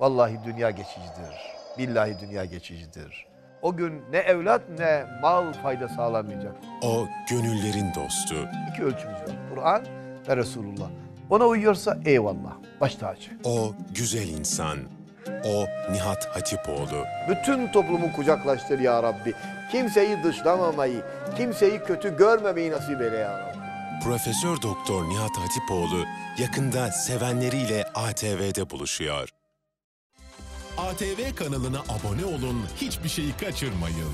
Vallahi dünya geçicidir. Billahi dünya geçicidir. O gün ne evlat ne mal fayda sağlamayacak. O gönüllerin dostu. İki ölçümüz var. Kur'an ve Resulullah. Ona uyuyorsa eyvallah. Baş tacı. O güzel insan. O Nihat Hatipoğlu. Bütün toplumu kucaklaştır ya Rabbi. Kimseyi dışlamamayı, kimseyi kötü görmemeyi nasip eyle ya Rabbi. Profesör Doktor Nihat Hatipoğlu yakında sevenleriyle ATV'de buluşuyor. ATV kanalına abone olun, hiçbir şeyi kaçırmayın.